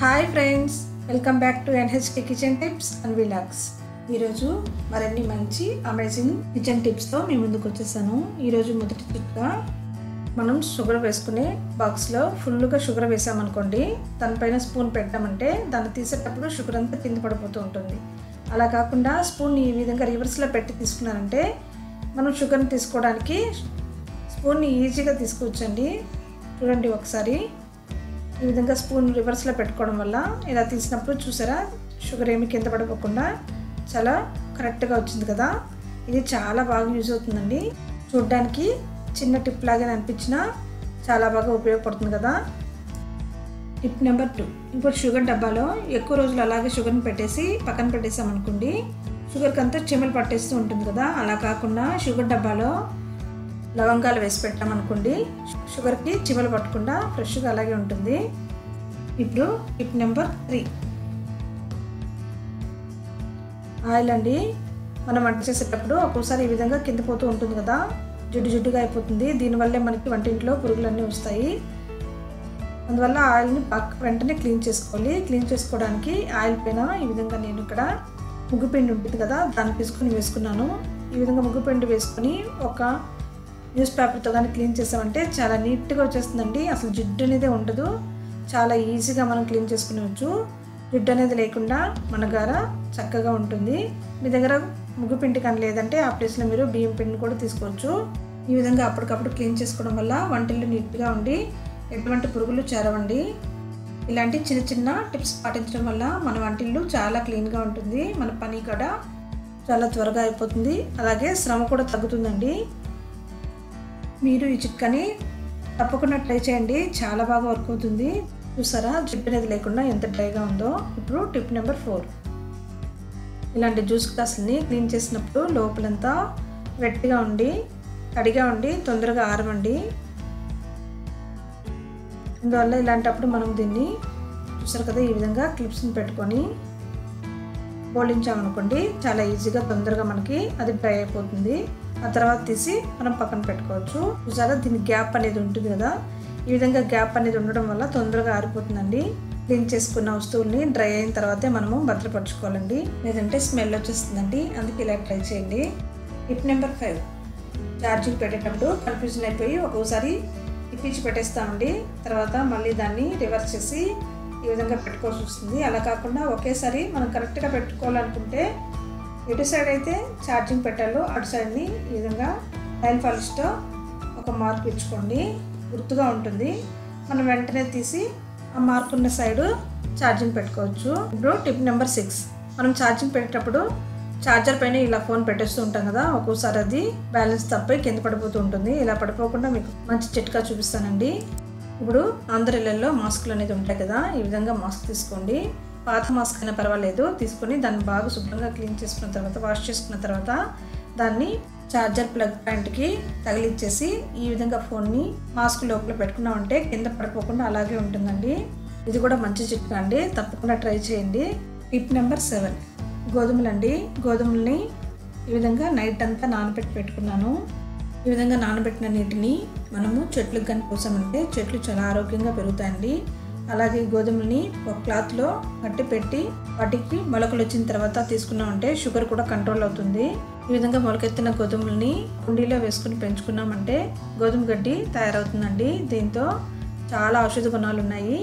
Hi friends welcome back to NHK kitchen tips and vlogs ఈరోజు మరిన్ని మంచి amazing kitchen టిప్స్తో మీ ముందుకు వచ్చేసాను. ఈరోజు మొదటి టిప్గా మనం షుగర్ వేసుకునే బాక్స్లో ఫుల్గా షుగర్ వేసామనుకోండి దానిపైన స్పూన్ పెట్టామంటే దాన్ని తీసేటప్పుడు షుగర్ అంతా కింద పడిపోతూ ఉంటుంది. అలా కాకుండా స్పూన్ ఈ విధంగా రివర్స్లో పెట్టి తీసుకున్నారంటే మనం షుగర్ని తీసుకోవడానికి స్పూన్ని ఈజీగా తీసుకోవచ్చండి. చూడండి ఒకసారి. ఈ విధంగా స్పూన్ రివర్స్లో పెట్టుకోవడం వల్ల ఇలా తీసినప్పుడు చూసారా? షుగర్ ఏమి కింద పడిపోకుండా చాలా కరెక్ట్గా వచ్చింది కదా? ఇది చాలా బాగా యూజ్ అవుతుందండి. చూడ్డానికి చిన్న టిప్ లాగా అనిపించినా చాలా బాగా ఉపయోగపడుతుంది కదా? Tip number two. ఇప్పుడు షుగర్ డబ్బాలో ఎక్కువ రోజులు అలాగే షుగర్ని పెట్టేసి పక్కన పెట్టేసామనుకోండి షుగర్కి అంతా చెమలు పట్టేస్తూ ఉంటుంది కదా? అలా కాకుండా షుగర్ డబ్బాలో లవంగాలు వేసి పెట్టామనుకోండి షుగర్కి చివలు పట్టకుండా ఫ్రెష్గా అలాగే ఉంటుంది. ఇప్పుడు టిప్ నెంబర్ త్రీ. ఆయిల్ అండి. మనం వంట చేసేటప్పుడు ఒక్కోసారి ఈ విధంగా కింద పోతూ ఉంటుంది కదా జిడ్డు జిడ్డుగా అయిపోతుంది. దీనివల్లే మనకి వంటింట్లో పురుగులన్నీ వస్తాయి. అందువల్ల ఆయిల్ని పక్క వెంటనే క్లీన్ చేసుకోవాలి. క్లీన్ చేసుకోవడానికి ఆయిల్ పైన ఈ విధంగా నేను ఇక్కడ ముగ్గుపిండి ఉంటుంది కదా దాన్ని తీసుకొని వేసుకున్నాను. ఈ విధంగా ముగ్గుపిండి వేసుకొని ఒక న్యూస్ పేపర్తో కానీ క్లీన్ చేసామంటే చాలా నీట్గా వచ్చేస్తుందండి. అసలు జిడ్డు అనేది ఉండదు. చాలా ఈజీగా మనం క్లీన్ చేసుకునేవచ్చు జిడ్డు అనేది లేకుండా మన గార చక్కగా ఉంటుంది. మీ దగ్గర ముగ్గు పిండి కానీ లేదంటే ఆ ప్లేస్లో మీరు బియ్యం పిండిని కూడా తీసుకోవచ్చు. ఈ విధంగా అప్పటికప్పుడు క్లీన్ చేసుకోవడం వల్ల వంటిల్లు నీట్గా ఉండి ఎటువంటి పురుగులు చేరవండి. ఇలాంటి చిన్న చిన్న టిప్స్ పాటించడం వల్ల మన వంటిల్లు చాలా క్లీన్గా ఉంటుంది. మన పని కూడా చాలా త్వరగా అయిపోతుంది. అలాగే శ్రమ కూడా తగ్గుతుందండి. మీరు ఈ చిట్కాని తప్పకుండా ట్రై చేయండి. చాలా బాగా వర్క్ అవుతుంది. చూసారా? జిప్ అనేది లేకుండా ఎంత డ్రైగా ఉందో. ఇప్పుడు టిప్ నెంబర్ ఫోర్. ఇలాంటి జ్యూస్ గ్లాసుల్ని క్లీన్ చేసినప్పుడు లోపలంతా వెట్టిగా ఉండి తడిగా ఉండి తొందరగా ఆరవండి. అందువల్ల ఇలాంటప్పుడు మనం దీన్ని చూసారు కదా ఈ విధంగా క్లిప్స్ని పెట్టుకొని బోలించామనుకోండి చాలా ఈజీగా తొందరగా మనకి అది డ్రై అయిపోతుంది. ఆ తర్వాత తీసి మనం పక్కన పెట్టుకోవచ్చు. చూసారా? దీని గ్యాప్ అనేది ఉంటుంది కదా? ఈ విధంగా గ్యాప్ అనేది ఉండడం వల్ల తొందరగా ఆరిపోతుందండి. క్లీన్ చేసుకున్న వస్తువుల్ని డ్రై అయిన తర్వాతే మనము భద్రపరచుకోవాలండి. లేదంటే స్మెల్ వచ్చేస్తుందండి. అందుకే ఇలా ట్రై చేయండి. Tip number five. ఛార్జింగ్ పెట్టేటప్పుడు కన్ఫ్యూజన్ అయిపోయి ఒక్కోసారి ఇప్పించి పెట్టేస్తామండి. తర్వాత మళ్ళీ దాన్ని రివర్స్ చేసి ఈ విధంగా పెట్టుకోవాల్సి వస్తుంది. అలా కాకుండా ఒకేసారి మనం కరెక్ట్గా పెట్టుకోవాలనుకుంటే ఇటు సైడ్ అయితే ఛార్జింగ్ పెట్టాలో అటు సైడ్ని ఈ విధంగా నైల్ పాలిష్తో ఒక మార్క్ ఇచ్చుకోండి. గుర్తుగా ఉంటుంది. మనం వెంటనే తీసి ఆ మార్క్ ఉన్న సైడు ఛార్జింగ్ పెట్టుకోవచ్చు. ఇప్పుడు టిప్ నెంబర్ సిక్స్ మనం ఛార్జింగ్ పెట్టేటప్పుడు ఛార్జర్ పైన ఇలా ఫోన్ పెట్టేస్తూ ఉంటాం కదా ఒక్కోసారి అది బ్యాలెన్స్ తప్పై కింద పడిపోతూ ఉంటుంది. ఇలా పడిపోకుండా మీకు మంచి చిట్కా చూపిస్తానండి. ఇప్పుడు అందరి ఇళ్ళల్లో మాస్కులు అనేది ఉంటాయి కదా ఈ విధంగా మాస్క్ తీసుకోండి. పాత మాస్క్ అయినా పర్వాలేదు. తీసుకొని దాన్ని బాగా శుభ్రంగా క్లీన్ చేసుకున్న తర్వాత వాష్ చేసుకున్న తర్వాత దాన్ని ఛార్జర్ ప్లగ్ పాయింట్కి తగిలిచ్చేసి ఈ విధంగా ఫోన్ని మాస్క్ లోపల పెట్టుకున్నామంటే కింద పడిపోకుండా అలాగే ఉంటుందండి. ఇది కూడా మంచి చిట్కా అండి. తప్పకుండా ట్రై చేయండి. Tip number seven. గోధుమలండి. గోధుమల్ని ఈ విధంగా నైట్ అంతా నానబెట్టి పెట్టుకున్నాను. ఈ విధంగా నానబెట్టిన నీటిని మనము చెట్లకు కానీ పోసామంటే చెట్లు చాలా ఆరోగ్యంగా పెరుగుతాయండి. అలాగే గోధుమల్ని ఒక క్లాత్లో కట్టి పెట్టి వాటికి మొలకలు వచ్చిన తర్వాత తీసుకున్నామంటే షుగర్ కూడా కంట్రోల్ అవుతుంది. ఈ విధంగా మొలకెత్తిన గోధుమల్ని కుండీలో వేసుకుని పెంచుకున్నామంటే గోధుమ గడ్డి తయారవుతుందండి. దీంతో చాలా ఔషధ గుణాలు ఉన్నాయి.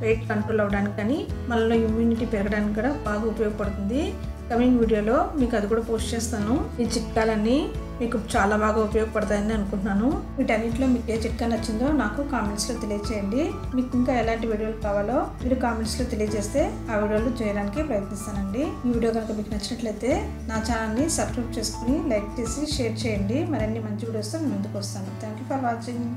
వెయిట్ కంట్రోల్ అవ్వడానికి కానీ మనలో ఇమ్యూనిటీ పెరగడానికి కూడా బాగా ఉపయోగపడుతుంది. కమింగ్ వీడియోలో మీకు అది కూడా పోస్ట్ చేస్తాను. ఈ చిట్కాలన్నీ మీకు చాలా బాగా ఉపయోగపడతాయని అనుకుంటున్నాను. వీటన్నిటిలో మీకు ఏ చిట్కా నచ్చిందో నాకు కామెంట్స్లో తెలియజేయండి మీకు ఇంకా ఎలాంటి వీడియోలు కావాలో మీరు కామెంట్స్లో తెలియజేస్తే ఆ వీడియోలు చేయడానికి ప్రయత్నిస్తానండి. ఈ వీడియో కనుక మీకు నచ్చినట్లయితే నా ఛానల్ని సబ్స్క్రైబ్ చేసుకుని లైక్ చేసి షేర్ చేయండి. మరిన్ని మంచి వీడియోస్తో ముందుకు వస్తాను. Thank you for watching